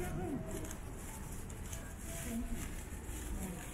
Thank you.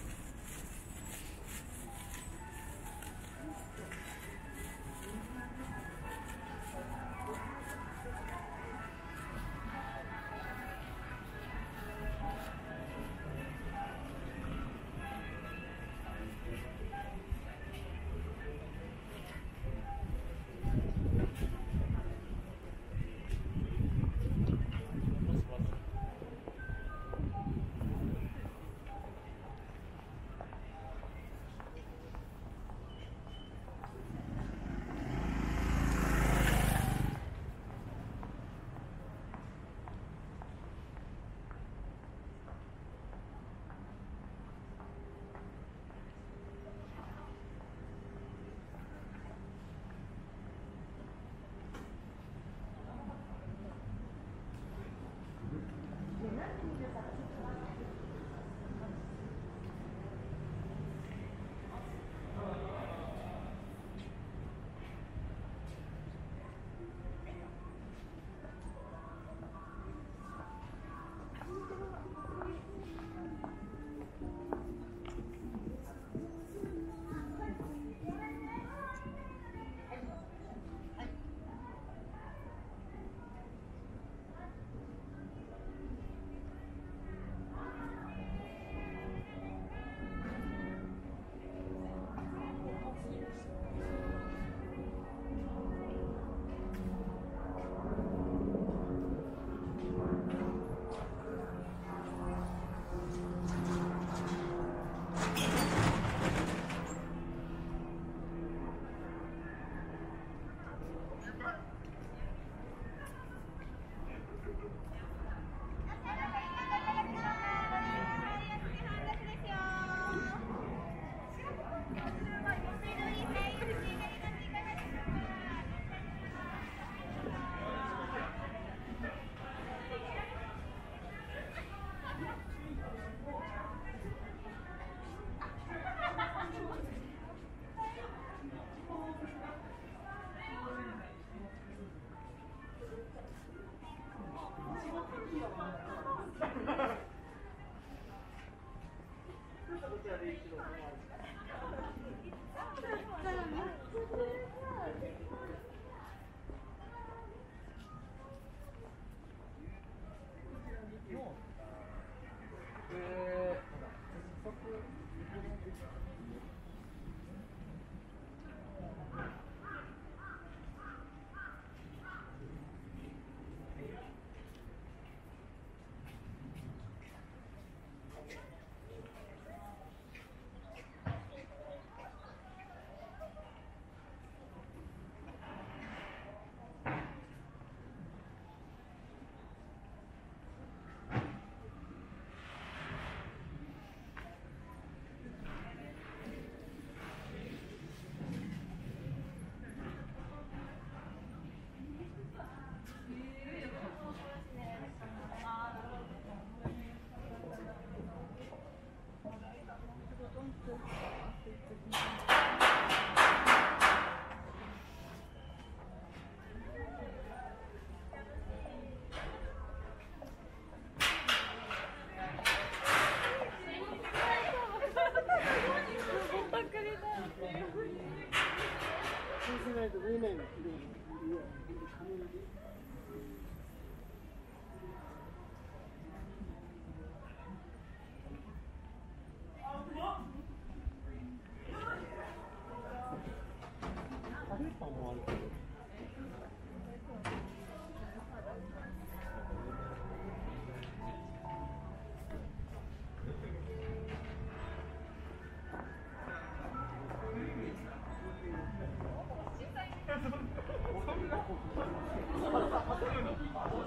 Gracias. どうぞ。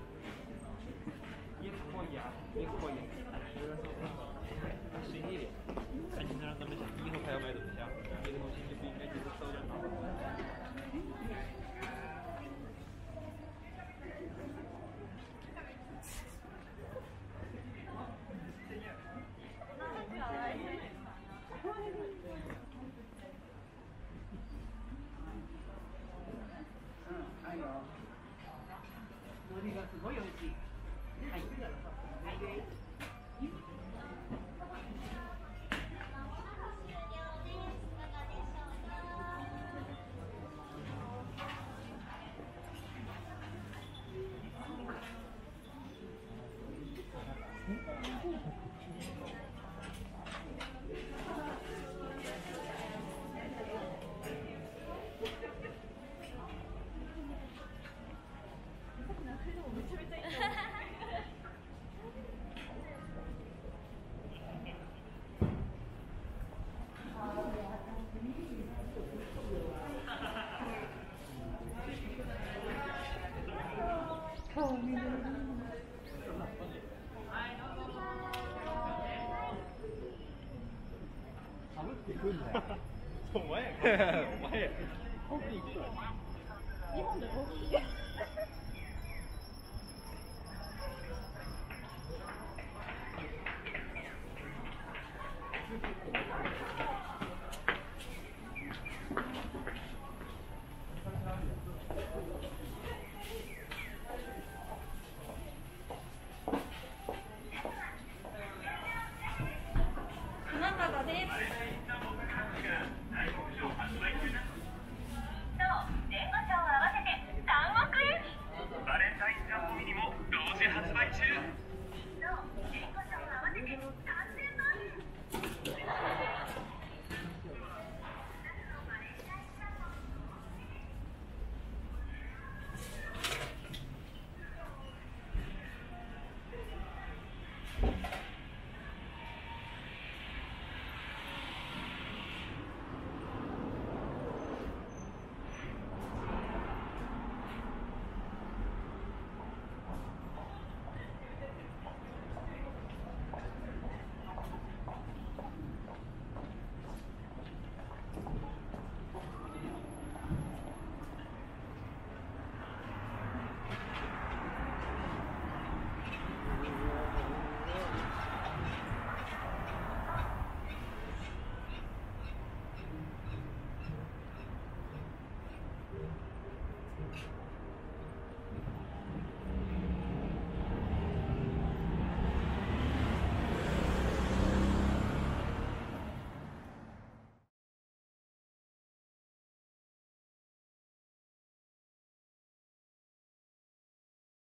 さん一块呀，一块呀。十一点，看你那以后还要买东西啊，这个东西就不应该就是收着拿。うん、はいよ。海苔がすごい美味しい。はい。はい。かぶってくんなよ。お前や。お前や。花 Canada.